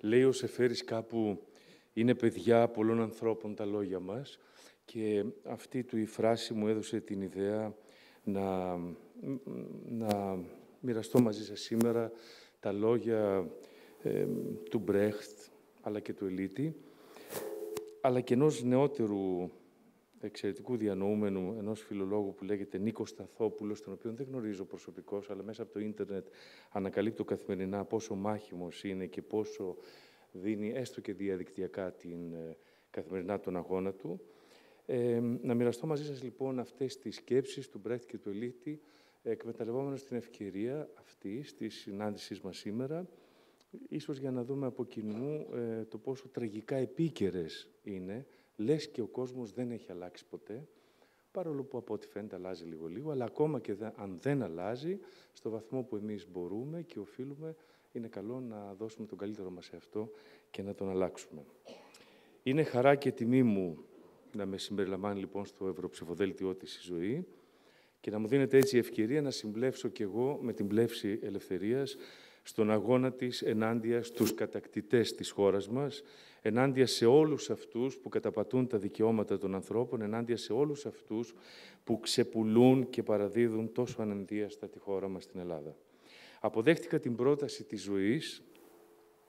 Λέει ο Σεφέρης κάπου, είναι παιδιά πολλών ανθρώπων τα λόγια μας και αυτή του η φράση μου έδωσε την ιδέα να, να μοιραστώ μαζί σας σήμερα τα λόγια ε, του Μπρέχτ αλλά και του Ελίτη αλλά και ενός νεότερου εξαιρετικού διανοούμενου ενός φιλολόγου που λέγεται Νίκος Σταθόπουλος, τον οποίο δεν γνωρίζω προσωπικώς, αλλά μέσα από το ίντερνετ ανακαλύπτω καθημερινά πόσο μάχημος είναι και πόσο δίνει έστω και διαδικτυακά την ε, καθημερινά τον αγώνα του. Ε, να μοιραστώ μαζί σας λοιπόν αυτές τις σκέψεις του Μπρέχτ και του Ελίτη, εκμεταλλευόμενος την ευκαιρία αυτή της συνάντησής μας σήμερα, ίσως για να δούμε από κοινού ε, το πόσο τραγικά επίκαιρες είναι λες και ο κόσμος δεν έχει αλλάξει ποτέ, παρόλο που από ό,τι φαίνεται αλλάζει λίγο-λίγο, αλλά ακόμα και αν δεν αλλάζει, στο βαθμό που εμείς μπορούμε και οφείλουμε, είναι καλό να δώσουμε τον καλύτερο μας σε αυτό και να τον αλλάξουμε. Είναι χαρά και τιμή μου να με συμπεριλαμβάνει λοιπόν στο Ευρωψηφοδέλτιό της η ζωή και να μου δίνεται έτσι η ευκαιρία να συμπλέψω κι εγώ με την πλεύση ελευθερίας στον αγώνα της ενάντια στους κατακτητές της χώρας μας, ενάντια σε όλους αυτούς που καταπατούν τα δικαιώματα των ανθρώπων, ενάντια σε όλους αυτούς που ξεπουλούν και παραδίδουν τόσο ανενδίαστα τη χώρα μας στην Ελλάδα. Αποδέχτηκα την πρόταση της ζωής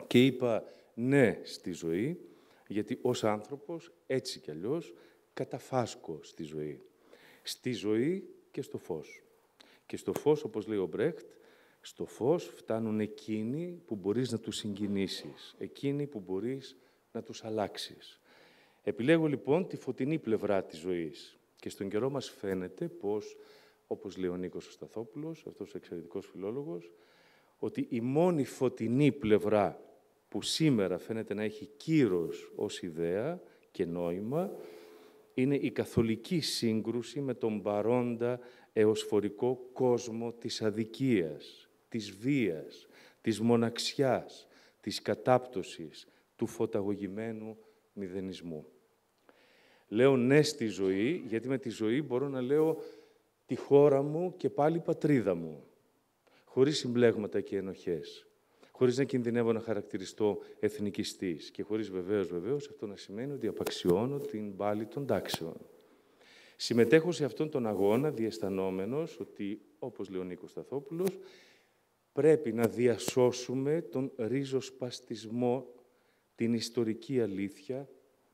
και είπα ναι στη ζωή, γιατί ως άνθρωπος, έτσι κι αλλιώς, καταφάσκω στη ζωή. Στη ζωή και στο φως. Και στο φως, όπως λέει ο Μπρέχτ, στο φως φτάνουν εκείνοι που μπορείς να τους συγκινήσεις, εκείνοι που μπορείς να τους αλλάξεις. Επιλέγω λοιπόν τη φωτεινή πλευρά της ζωής και στον καιρό μας φαίνεται πως, όπως λέει ο Νίκος Σταθόπουλος, αυτός ο εξαιρετικός φιλόλογος, ότι η μόνη φωτεινή πλευρά που σήμερα φαίνεται να έχει κύρος ως ιδέα και νόημα, είναι η καθολική σύγκρουση με τον παρόντα εωσφορικό κόσμο της αδικίας, της βίας, της μοναξιάς, της κατάπτωσης, του φωταγωγημένου μηδενισμού. Λέω ναι στη ζωή, γιατί με τη ζωή μπορώ να λέω τη χώρα μου και πάλι πατρίδα μου, χωρίς συμπλέγματα και ενοχές, χωρίς να κινδυνεύω να χαρακτηριστώ εθνικιστής και χωρίς βεβαίως, βεβαίως, αυτό να σημαίνει ότι απαξιώνω την πάλη των τάξεων. Συμμετέχω σε αυτόν τον αγώνα διαισθανόμενος ότι, όπως λέει ο Νίκος Σταθόπουλος, πρέπει να διασώσουμε τον ρίζοσπαστισμό, την ιστορική αλήθεια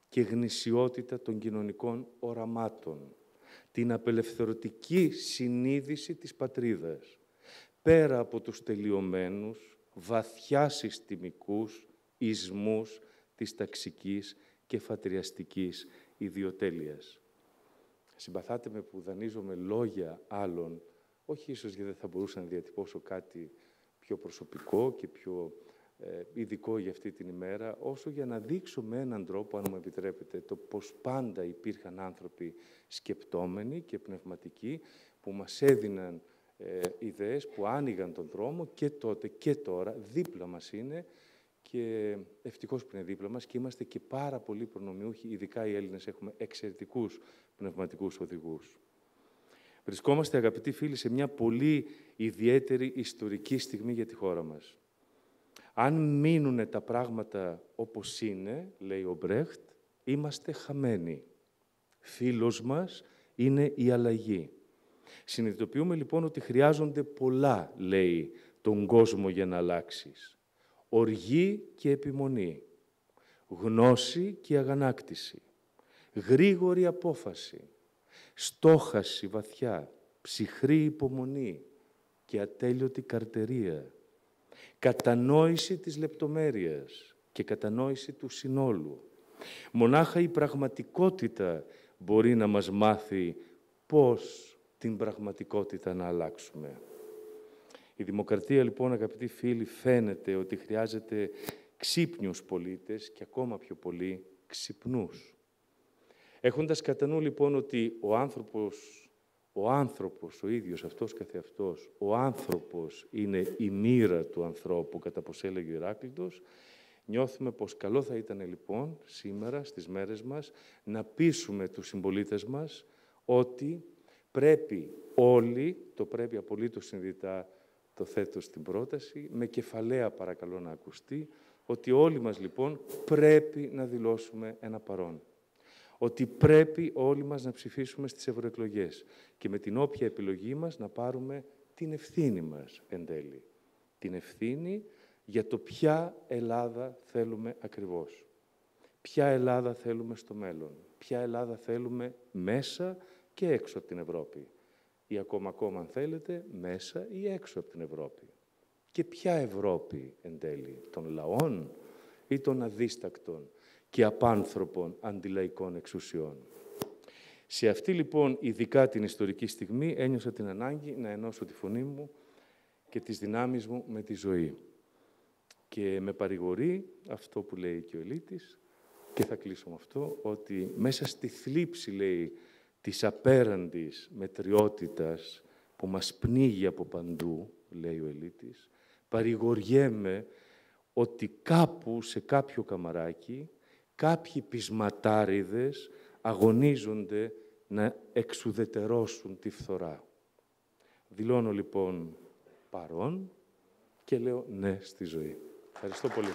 και γνησιότητα των κοινωνικών οραμάτων, την απελευθερωτική συνείδηση της πατρίδας, πέρα από τους τελειωμένους, βαθιά συστημικούς ισμούς της ταξικής και φατριαστικής ιδιοτέλειας. Συμπαθάτε με που δανείζομαι λόγια άλλων, όχι ίσως γιατί δεν θα μπορούσα να διατυπώσω κάτι πιο προσωπικό και πιο ε, ειδικό για αυτή την ημέρα, όσο για να δείξω με έναν τρόπο, αν μου επιτρέπετε, το πως πάντα υπήρχαν άνθρωποι σκεπτόμενοι και πνευματικοί που μας έδιναν ε, ιδέες, που άνοιγαν τον δρόμο και τότε και τώρα δίπλα μας είναι και ευτυχώς που είναι δίπλα μας και είμαστε και πάρα πολύ προνομιούχοι, ειδικά οι Έλληνες έχουμε εξαιρετικούς πνευματικούς οδηγούς. Βρισκόμαστε, αγαπητοί φίλοι, σε μια πολύ ιδιαίτερη ιστορική στιγμή για τη χώρα μας. Αν μείνουν τα πράγματα όπως είναι, λέει ο Μπρέχτ, είμαστε χαμένοι. Φίλος μας είναι η αλλαγή. Συνειδητοποιούμε λοιπόν ότι χρειάζονται πολλά, λέει, τον κόσμο για να αλλάξεις. Οργή και επιμονή. Γνώση και αγανάκτηση. Γρήγορη απόφαση στόχαση βαθιά, ψυχρή υπομονή και ατέλειωτη καρτερία, κατανόηση της λεπτομέρειας και κατανόηση του συνόλου. Μονάχα η πραγματικότητα μπορεί να μας μάθει πώς την πραγματικότητα να αλλάξουμε. Η δημοκρατία, λοιπόν, αγαπητοί φίλοι, φαίνεται ότι χρειάζεται ξύπνιους πολίτες και ακόμα πιο πολύ ξυπνούς. Έχοντας κατά νου λοιπόν ότι ο άνθρωπος, ο άνθρωπος ο ίδιος αυτός καθεαυτός, ο άνθρωπος είναι η μοίρα του ανθρώπου, κατά πως έλεγε ο Ηράκλειτος, νιώθουμε πως καλό θα ήταν λοιπόν σήμερα, στις μέρες μας, να πείσουμε τους συμπολίτες μας ότι πρέπει όλοι, το πρέπει απολύτως συνειδητά το θέτω στην πρόταση, με κεφαλαία παρακαλώ να ακουστεί, ότι όλοι μας λοιπόν πρέπει να δηλώσουμε ένα παρόν. Ότι πρέπει όλοι μας να ψηφίσουμε στις ευρωεκλογές και με την όποια επιλογή μας να πάρουμε την ευθύνη μας εν τέλει. Την ευθύνη για το ποια Ελλάδα θέλουμε ακριβώς. Ποια Ελλάδα θέλουμε στο μέλλον. Ποια Ελλάδα θέλουμε μέσα και έξω από την Ευρώπη. Ή ακόμα ακόμα, αν θέλετε, μέσα ή έξω από την Ευρώπη. Και ποια Ευρώπη εν τέλει, των λαών ή των αδίστακτων και απάνθρωπων αντιλαϊκών εξουσιών. Σε αυτή λοιπόν, ειδικά την ιστορική στιγμή, ένιωσα την ανάγκη να ενώσω τη φωνή μου και τις δυνάμεις μου με τη ζωή. Και με παρηγορεί αυτό που λέει και ο Ελίτης, και θα κλείσω με αυτό, ότι μέσα στη θλίψη, λέει, της απέραντης μετριότητας που μας πνίγει από παντού, λέει ο Ελίτης, παρηγοριέμαι ότι κάπου σε κάποιο καμαράκι κάποιοι πισματάριδες αγωνίζονται να εξουδετερώσουν τη φθορά. Δηλώνω λοιπόν παρόν και λέω ναι στη ζωή. Ευχαριστώ πολύ.